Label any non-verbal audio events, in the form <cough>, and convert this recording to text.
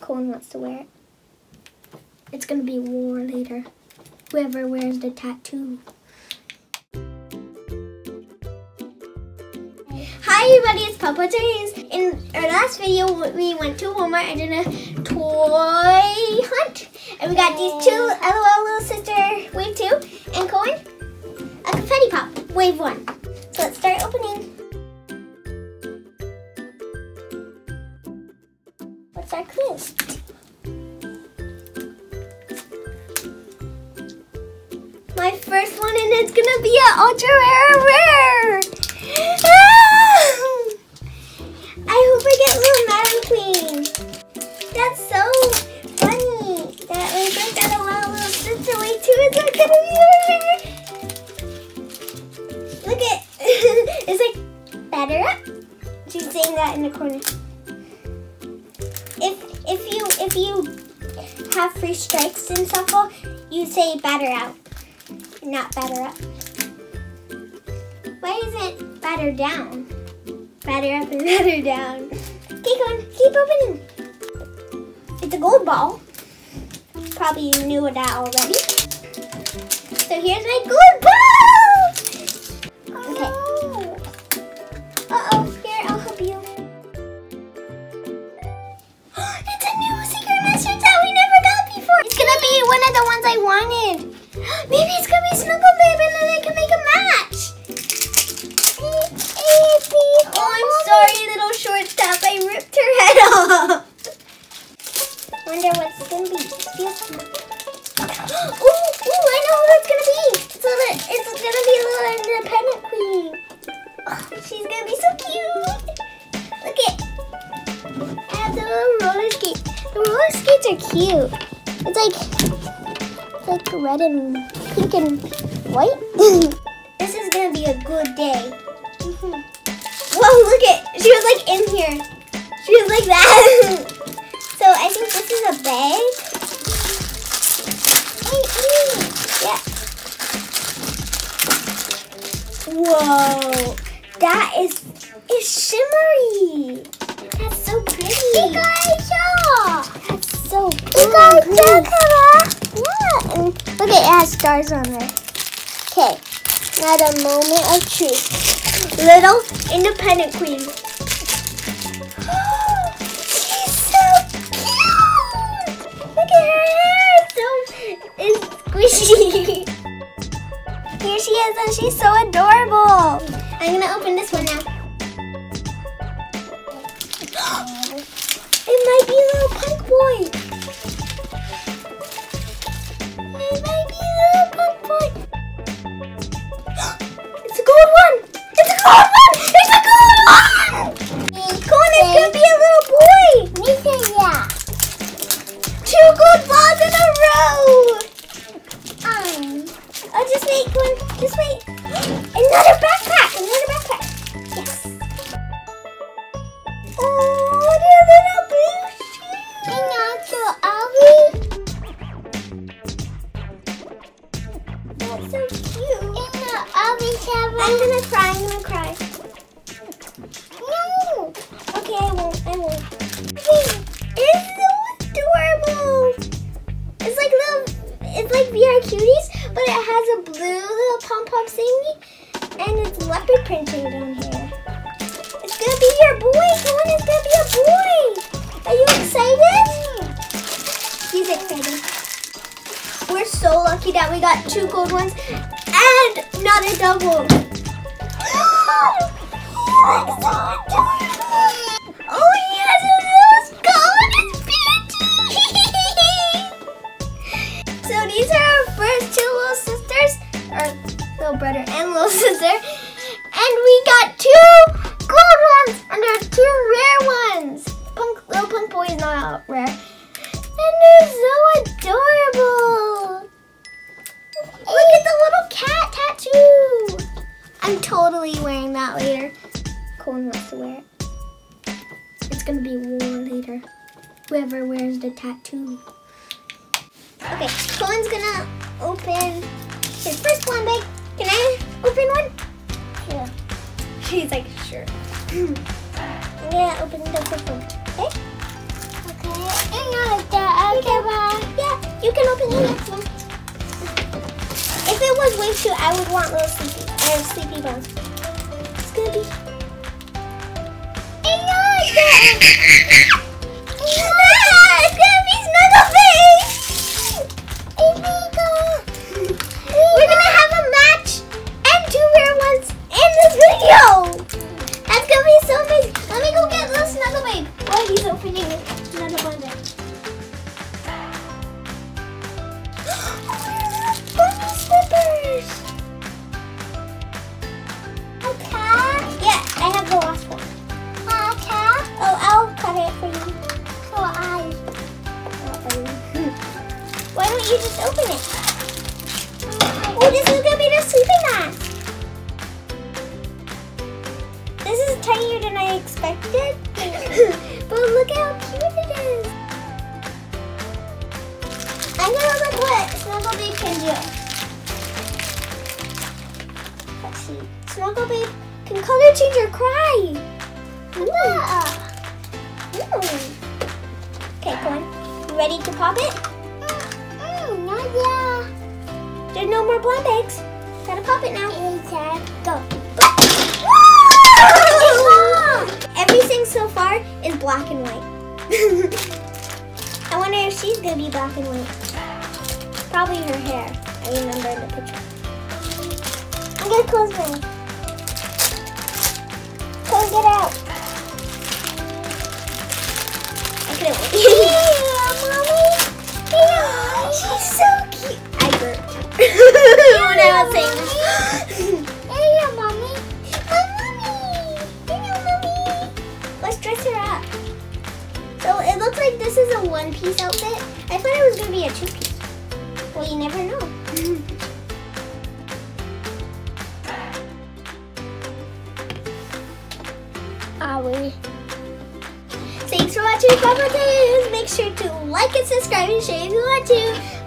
Colin wants to wear it. It's gonna be war later. Whoever wears the tattoo. Hi everybody, it's Papa Trees. In our last video, we went to Walmart and did a toy hunt. And we got these two LOL Little Sister Wave 2 and Cohen, a confetti pop, Wave 1. So let's start opening. What's our quiz? My first one and it's gonna be an ultra rare rare. Ah! I hope I get little Madame Queen. That's so funny. That my friend got a wild little sister way too. It's not gonna be rare. Look at <laughs> it's like batter up. She's saying that in the corner. If if you if you have free strikes in shuffle, you say batter out, not batter up. Why isn't batter down? Batter up and <laughs> batter down. Keep going, keep opening. It's a gold ball. Probably you knew that already. So here's my gold ball! Okay. Oh. Uh-oh, here, she's gonna be so cute. Look it. I have the little roller skate. The roller skates are cute. It's like, it's like red and pink and white. <laughs> this is gonna be a good day. Mhm. Whoa, look it. She was like in here. She was like that. <laughs> so I think this is a bag. Hey, hey. Yeah. Whoa. That is is shimmery. That's so pretty. That's so pretty. Yeah. Look, at it has stars on there. Okay. Now the moment of truth. Little independent queen. <gasps> She's so cute. Look at her hair. It's so it's squishy. <laughs> Here she is, and she's so adorable. I'm gonna open this one now. it might be a little punk boy. It might be a little punk boy. It's a gold one! It's a gold one! It's a gold one! Is gonna be a little boy! yeah. Two gold balls in a row! Um, I'll just wait, Cohen. Just wait. Another backpack! Cute. Uh, I'm gonna cry, I'm gonna cry. No! Okay, I won't, I won't. It's so adorable! It's like little, it's like VR cuties, but it has a blue little pom-pom thingy, and it's leopard printing down here. It's gonna be your boy, come on, it's gonna be a boy! Are you excited? He's excited. So lucky that we got two gold ones and not a double. <gasps> oh, and it's beauty. <laughs> so these are our first two little sisters, or little brother and little <laughs> sister, and we got two gold ones and there's two rare ones. Punk, little punk boy is not rare. Totally wearing that later. Colin wants to wear it. It's gonna be war later. Whoever wears the tattoo. Okay, Colin's gonna open his first one bag. Can I open one? Yeah. <laughs> She's like, sure. <clears throat> I'm gonna open the first one. Okay? Okay. Yeah. You can open the next one. If it was wing too, I would want little sleepy or sleepy bones. It's gonna be. Enough! Ah, it's gonna be Snuggle Face! We're gonna have a match and two rare ones in this video! That's gonna be so amazing. Let me go get little Snuggle Babe while he's opening another <laughs> but look how cute it is. I'm gonna look what Snuggle Babe can do. Let's see. Snuggle Babe can color change or cry. Wow. Mm. Okay. You ready to pop it? Mm, not yet. There's no more blind bags. Gotta pop it now. Go. Be black and white. Probably her hair. I remember in the picture. I'm gonna close my eyes. Close it out. I couldn't wait. <laughs> Yeah, mommy. Yeah, she's so cute. I burped <laughs> when I was saying <laughs> one-piece outfit. I thought it was gonna be a two-piece. Well, you never know. <laughs> Ah, Are we? Thanks for watching Papa News. Make sure to like and subscribe and share if you want to.